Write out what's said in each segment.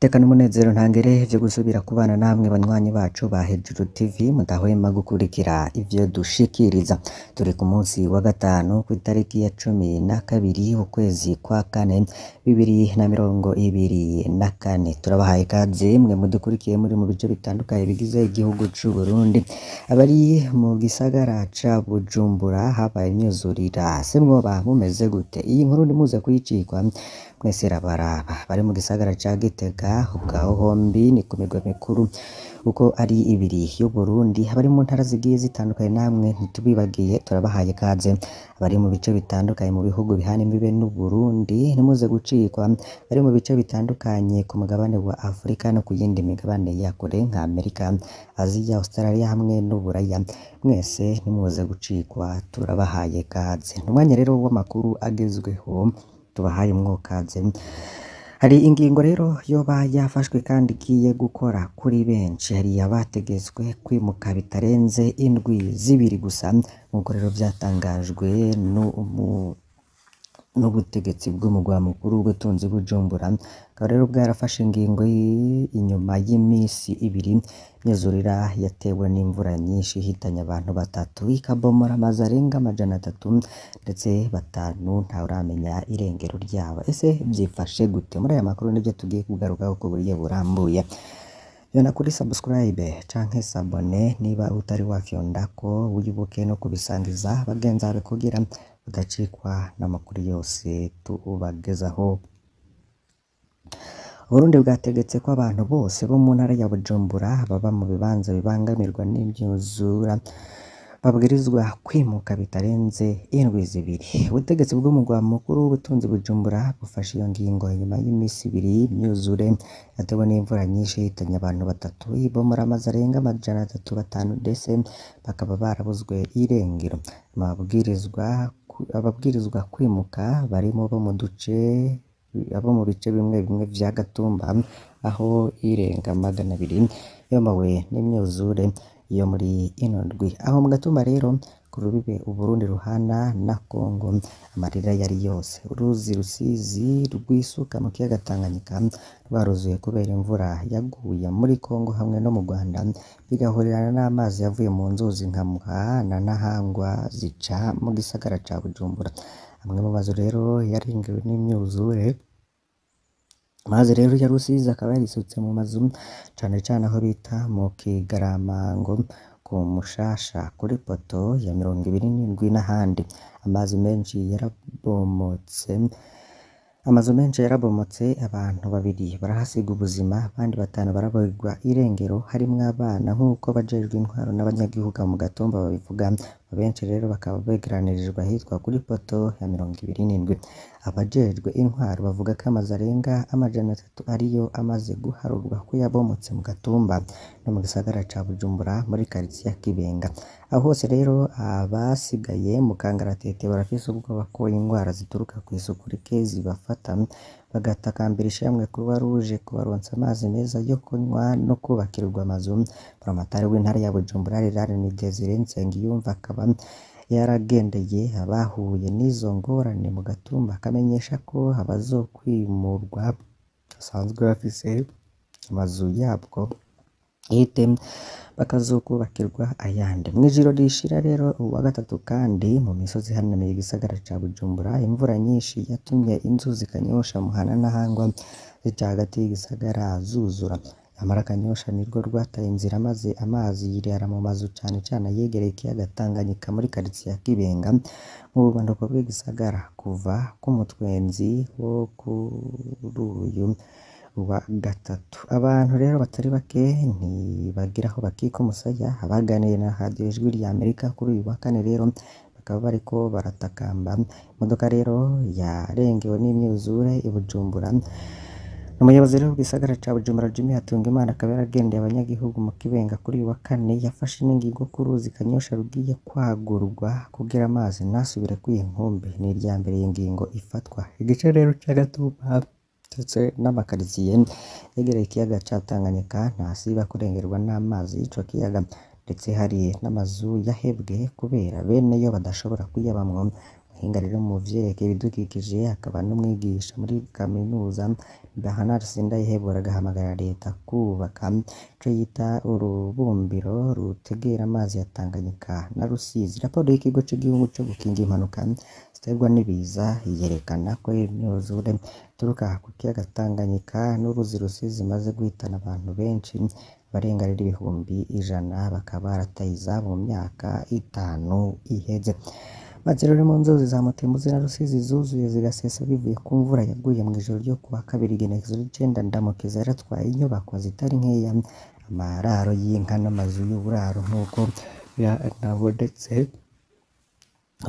Tekana umunezero ntangere vyo gusubira kubana namwe banywanyi bacu ba Hejuru TV mudahwema gukurikira ivyo dushikiriza. Turi ku munsi wa gatanu kw'itariki ya cumi na kabiri ukwezi kwa kane bibiri na mirongo ibiri na kane. Turabahaye ikaze mwe mudukurikiye muri mu bice bitandukanye bigize igihugu c'u Burundi. Abari mu gisagara ca Bujumbura habaye imyuzurira. Se mwoba mumeze gute? Iyi nkuru ntimuze kuyicikwa. Mwese irabaraba bari mu gisagara ca Gitega ubwaho hombi ni ku migwa mikuru uko ari ibiri y'Uburundi. Abari mu ntara zigiye zitandukanye namwe ntitubibagiye turabahaye ikaze. Abari mu bice bitandukanye mu bihugu bihana imbibe n'Uburundi ntimuze gucikwa. Bari mu bice bitandukanye ku mugabane wa Afurika no ku yindi migabane ya kure nka Amerika Aziya Australia hamwe n'Uburaya. Mwese ntimuze gucikwa turabahaye ikaze. Umwanya rero w'amakuru agezweho tubahaye mwokaze hari ingingo rero yoba yafashwe kandi igiye gukora kuri benshi. Hari abategetswe kwimuka bitarenze indwi zibiri gusa. Nk'uko rero byatangajwe n'ubutegetsi bw'umugwa mukuru w'ubutunzi Bujumbura. Akaba rero bwarafashe ingingo inyuma y'iminsi ibiri imyuzurira yatewe n'imvura nyinshi ihitanye abantu batatu. Ikabomora amazu arenga amajana atatu ndetse batanu ntawuramenya irengero ryabo. Ese byifashe gute? Muri aya makuru ni byo tugiye kugarukaho ku buryo burambuye. Yona kuri subscribe canke sabone niba utari wafyondako wibuke no kubisangiza bagenzi bawe kugira udacikwa n'amakuru yose tubagezaho. Uburundi bwategetse ko abantu bose bo mu ntara ya Bujumbura baba mu bibanza bibangamirwa n'imyuzura babwirizwa kwimuka bitarenze indwi zibiri. Ubutegetsi bw'umugwa mukuru w'ubutunzi Bujumbura bufashe iyo ngingo nyuma y'iminsi ibiri imyuzure yatewe n'imvura nyinshi ihitanye abantu batatu ibomora amazu arenga amajana atatu batanu ndetse bakaba barabuzwe irengero. Amabwirizwa ababwirizwa kwimuka barimo bo mu duce abo mu bice bimwe bimwe vya Gatumba aho irenga magana abiri. Yomawe n'imyuzure yo muri ino ndwi. Aho mu Gatumba rero ku rubibe Uburundi ruhana na Kongo amarira yari yose. Uruzi Rusizi rwisuka mu kiyaga Tanganyika. Rwaruzuye kubera imvura yaguye muri Kongo hamwe no mu Rwanda. Bigahurirana n'amazi yavuye mu nzuzi nka Muha na zica mu gisagara ca Bujumbura. Amwe mu mazu rero yarengewe n'imyuzure amazi rero ya Rusizi akaba yarisutse mu mazu cane cane aho bita mu Kigaramango ku Mushasha kuri poto ya mirongo ibiri n'indwi n'ahandi. Amazi menshi yarabomotse amazu menshi yarabomotse abantu babiri barahasiga ubuzima abandi batanu baraburirwa irengero harimwo abana nk'uko abajejwe intwaro n'abanyagihugu mu Gatumba babivuga. Abenshi rero bakaba begeranirijwe ahitwa kuri poto ya mirongo ibiri n'indwi. Abajejwe intwaro bavuga ko amazu arenga amajana atatu ariyo amaze guharurwa ko yabomotse mu Gatumba no mu gisagara ca Bujumbura muri karitsiye ya Kibenga. Aho hose rero abasigaye mu kangaratete barafise ubwoba ko indwara zituruka kw'isuku rike zibafata. Bagatakambira ishirahamwe Croix Rouge kubaronsa amazi meza yo kunywa no kubakirwa amazu. Buramatari w'intara ya Bujumbura ni Desire Nsengiyumva akaba yaragendeye abahuye n'izo ngorane mu Gatumba akamenyesha ko abazokwimurwa basanzwe bafise amazu yabwo bwite bakazokubakirwa ayandi. Mw'ijoro rishira rero uwa gatatu kandi mu misozi ihanamiye igisagara ca Bujumbura imvura nyinshi yatumye inzuzi Kanyosha Muhana na Hangwa zica hagati y'igisagara zuzura. Nyamara Kanyosha nirwo rwataye inzira maze amazi yirara mu mazu cane cane ayegereye ikiyaga Tanganyika muri karitsiye ya Kibenga mu bumanuko bw'igisagara kuva ku mutwenzi wo kuri uyu wa gatatu. Abantu rero batari bake ntibagira aho bakika umusaya abaganiye na radiyo ijwi rya Amerika kuri uyu wa kane rero bakaba bariko baratakamba. Imodoka rero yarengewe n'imyuzure i Bujumbura. Umuyobozi rero w'igisagara ca Bujumbura Jimmy Hatungimana akaba yaragendeye abanyagihugu mu Kibenga kuri uyu wa kane yafashe n'ingingo ko uruzi Kanyosha rugiye kwagurwa kugira amazi ntasubire kwiha inkumbi ni irya mbere iyi ngingo ifatwa. Igice rero ca Gatumba ndetse n'amakaritsiye yegereye ikiyaga ca Tanganyika ntasiba kurengerwa n'amazi y'ico kiyaga ndetse hari n'amazu yahebwe kubera bene yo badashobora kuyabamwo. Umuhinga rero mu ibidukikije akaba n'umwigisha muri kaminuza Bernard Sindayihebura agahamagara leta kubaka ico yita urubumbiro rutegera amazi ya Tanganyika na Rusizi. Raporo y'ikigo c'igihugu co gukinga impanuka ziterwa n'ibiza yerekana ko imyuzure ituruka ku kiyaga Tanganyika n'uruzi Rusizi imaze guhitana abantu benshi barenga rero ibihumbi ijana bakaba barataye izabo mu myaka itanu iheze. Maze rero mu nzuzi za Mutimbuzi na Rusizi zuzuye zigasesa bivuye ku mvura yaguye mu ijoro ryo kuwa kabiri igenekerezo ry'icenda ndamukiza yaratwaye inyubako zitari nkeya. Amararo y'inka n'amazu y'uburaro nk'uko yanabonetse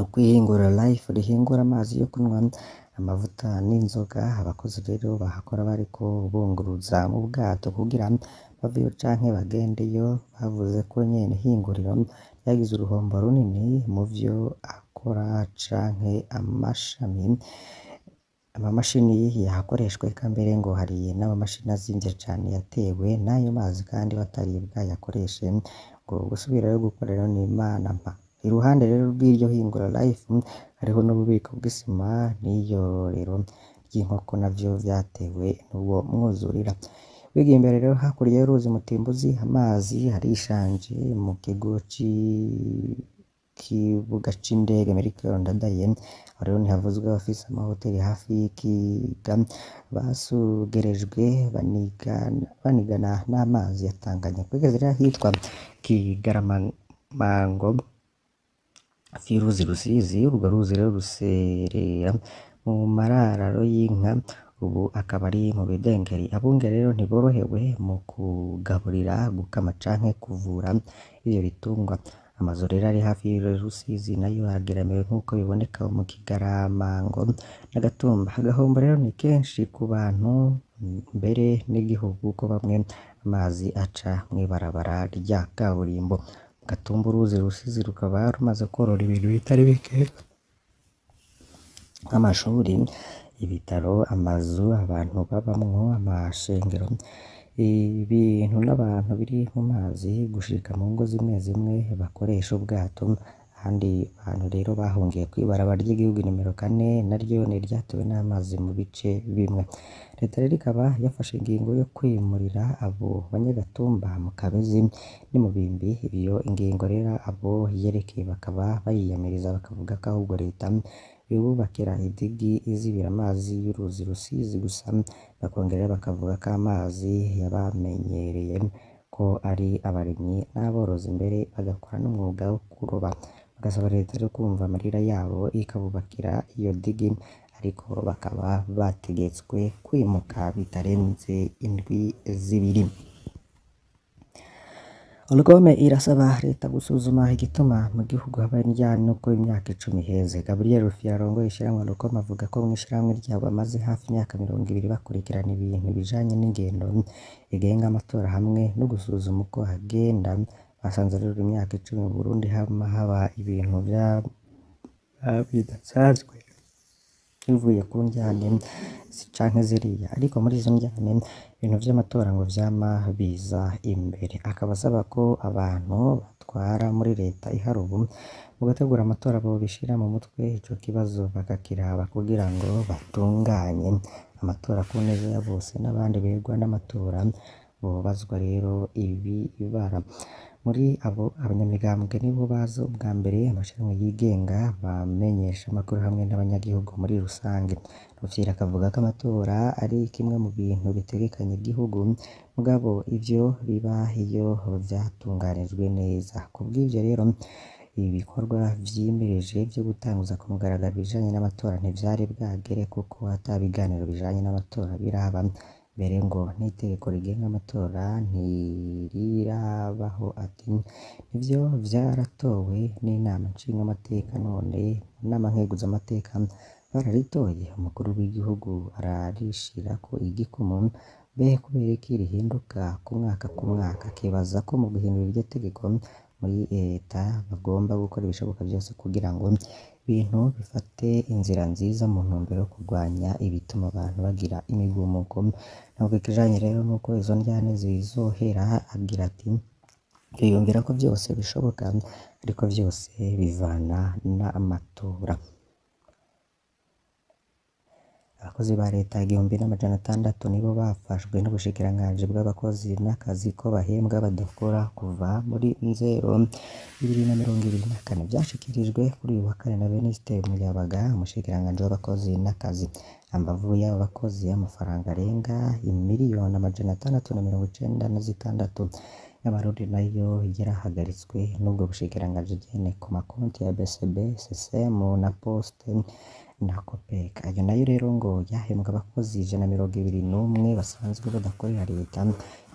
uko ihingura Life rihingura amazi yo kunywa amavuta n'inzoga abakozi rero bahakora bariko bunguruza mu bwato kugira baveyo canke bagendeyo bavuze ko nyene ihinguriro ryagize uruhombo runini mu vyo akora canke amashami. Amamashini yahakoreshwa eka mbere ngo hari n'amamashini azimvye cane yatewe n'ayo mazi kandi batari bwayakoreshe ngo gusubirayo gukorera n'Imana mpa. Iruhande rero rw'iryo hingura Life hariho n'ububiko bw'isima n'iyorero ry'inkoko navyo vyatewe n'uwo mwuzurira. Wigiye imbere rero hakurya y'uruzi Mutimbuzi amazi arishanje mu kigo c'ikibuga c'indege Melchior Ndadaye aho rero ntihavuzwe abafise amahoteri hafi y'ikiga. Basugerejwe banigana, n'amazi ya Tanganyika bigeze rero ahitwa Kigaramango hafi y'uruzi Rusizi urwo ruzi rero ruserera mu marararo y'inka. Ubu akaba ari mu bidengeri. Abungere rero ntiborohewe mu kugaburira gukama canke kuvura ivyo bitungwa. Amazu rero ari hafi y'Urusizi na yo arageramiwe nk'uko biboneka mu Kigaramango n'Agatumba. Agahombo rero ni kenshi ku bantu mbere n'igihugu ko bamwe amazi aca mw'ibarabara rya kaburimbo. Mu Gatumba uruzi Rusizi rukaba rumaze kworora ibintu bitari bike nk'amashuri ibitaro amazu abantu babamwo amashengero. Ibintu n'abantu biri mu mazi gushika mu ngo zimwe zimwe bakoresha ubwato. Ahandi bantu rero bahungiye kw'ibarabara ry'igihugu nimero kane naryo ryatewe n'amazi mu bice bimwe. Leta rero ikaba yafashe ingingo yo kwimurira abo banyagatumba mu Kabezi. Ni mu Bimbi iyo ingingo rero abo yerekeye bakaba bayiyamiriza bakavuga ko ahubwo leta yububakira idigi izibira amazi y'uruzi Rusizi gusa bakongera bakavuga ko amazi yabamenyereye ko ari abarimyi n'aborozi mbere bagakora n'umwuga wo kuroba. Bagasaba leta rero kumva amarira yabo ikabubakira iyo digi ariko bakaba bategetswe kwimuka bitarenze indwi zibiri. Olgome irasaba leta gusuzuma igituma mu gihugu haba indyane uko imyaka icumi iheze. Gabriel Rufyiri arongoye ishirahamwe Olgome avuga ko mw'ishirahamwe ryabo bamaze hafi imyaka mirongo ibiri bakurikirana ibintu bijanye n'ingendo igenga amatora hamwe no gusuzuma uko hagenda. Basanze rero imyaka icumi mu Burundi haba ibintu bidasanzwe. Bivuye ku ndyane canke ziriya. Ariko muri izo ndyane ibintu vy'amatora ngo vyama biza imbere. Akaba asaba ko abantu batwara muri leta ihari ubu mu gutegura amatora bobishira mu mutwe ico kibazo bakakiraba kugira ngo batunganye. Amatora ku neza ya bose n'abandi begwa n'amatora bobazwa rero ibibara. Muri abo abanyamigambwe nibo baza ubwa mbere amashirahamwe yigenga bamenyesha amakuru hamwe n'abanyagihugu muri rusange. Rufyiri akavuga ko amatora ari kimwe mu bintu bitegekanya igihugu. Mugabo ivyo biba iyo vyatunganijwe neza. Kubw'ivyo rero ibikorwa vyimirije vyo gutanguza ku mugaragaro ibijanye n'amatora ntivyari bwagere kuko ata biganiro bijanye n'amatora biraba. Mbere ngo n'itegeko rigenga amatora ntirirabaho ati ivyo vyaratowe n'inama nshingamateka none mu nama nkenguzamateka bararitoye. Umukuru w'igihugu ararishirako igikumu mbe kubera iki rihinduka ku mwaka ku mwaka? Akibaza ko mu guhindura iryo tegeko muri leta bagomba gukora ibishoboka vyose kugira ngo ibintu bifate inzira nziza mu ntumbero yo kurwanya ibituma abantu bagira imigumuko ntabwo ikijanye rero nuko izo ndyane zizohera agira ati yiyumvira ko vyose bishoboka ariko vyose bivana n'amatora. Abakozi ba leta igihumbi n'amajana atandatu nibo bafashwe n'ubushikiranganji bw'abakozi n'akazi ko bahembwa badakora kuva muri nzero bibiri na mirongo ibiri na kane. Vyashikirijwe kuri uyu wa kane na Venuste Muyabaga umushikiranganji w'abakozi n'akazi. Hambavu y'abo bakozi amafaranga arenga imiliyoni amajana atandatu na mirongo icenda na zitandatu. Y'amarundi na yo yarahagaritswe n'ubwo bushikiranganji nyene ku makonti ya BCB, CCM na Poste. Na Copec ayo na yo rero ngo yahembwa abakozi ijana na mirongo ibiri n'umwe basanzwe badakorera leta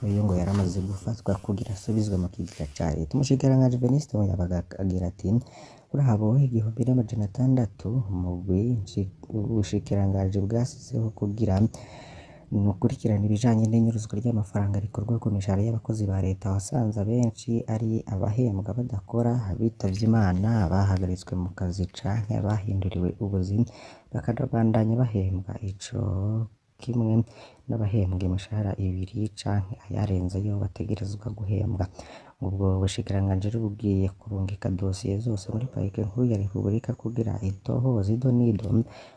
yo ngo yaramaze gufatwa kugira asubizwe mu kigega ca leta. Umushikiranganji Venuste Muyabaga agira ati urabo igihumbi n'amajana atandatu umugwi ubushikiranganji bwasizeho kugira mukurikirana ibijanye n'inyuruzwa ry'amafaranga rikorwa ku mishahara y'abakozi ba leta wasanze abenshi ari abahembwa badakora abitavye Imana abahagaritswe mu kazi canke abahinduriwe ubuzima bakanabandanya bahembwa. Ico kimwe n'abahembwa imishahara ibiri canke ayarenze ayo bategerezwa guhembwa. Ubwo bushikiranganji bugiye kurungika dosiye zose muri parike nkuru ya Repubulika kugira itohoze ido n'ido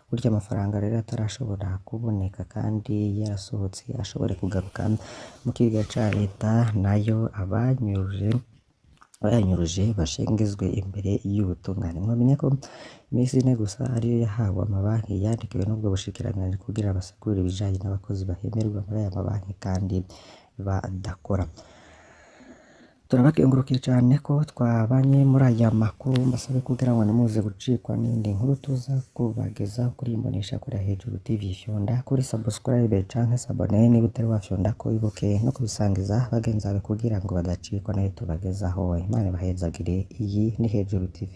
burya amafaranga rero atarashobora kuboneka kandi yarasohotse ashobore kugaruka mu kigega ca leta na yo abanyuruje bayanyuruje bashengezwe imbere y'ubutungane mwamenye ko iminsi ine gusa ariyo yahawe amabanki yandikiwe n'ubwo bushikiranganji kugira basigure ibijanye n'abakozi bahemerwa muri aya mabanki kandi badakora. Turabakengurukiye cyane ko twabanye muri aya makuru mbasabe kugira ngo ntimuze gucikwa n'indi nkuru tuza kubageza kuri imbonesha kuri hejuru tv fyonda kuri subscribe canke sabone niba utari wafyonda ko ibuke no kubisangiza bagenzi bawe kugira ngo badacikwa na yo tubagezaho imana ibahezagire iyi ni hejuru tv